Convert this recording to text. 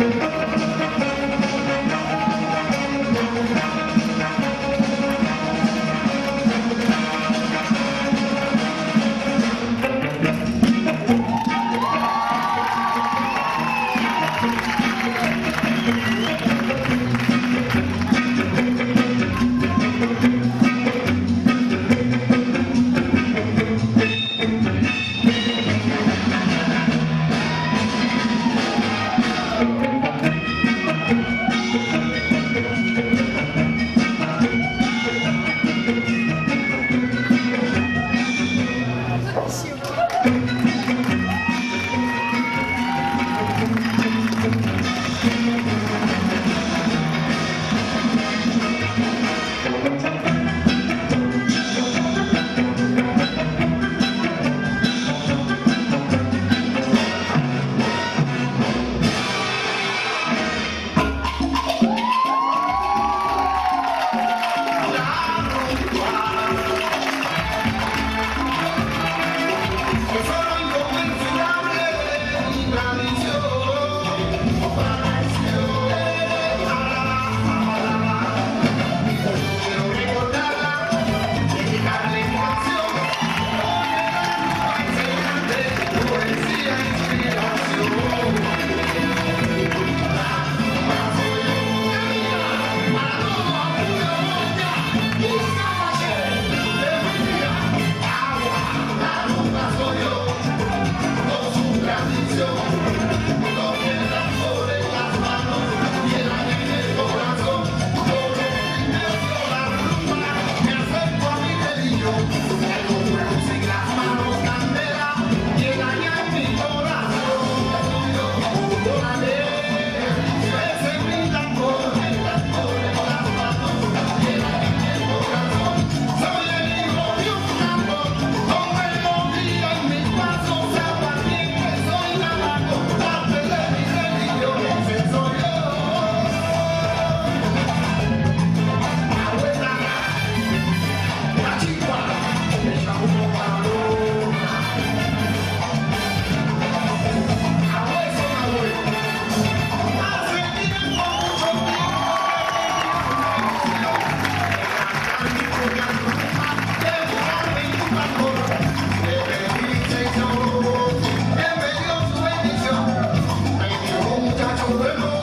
Thank you. Nos.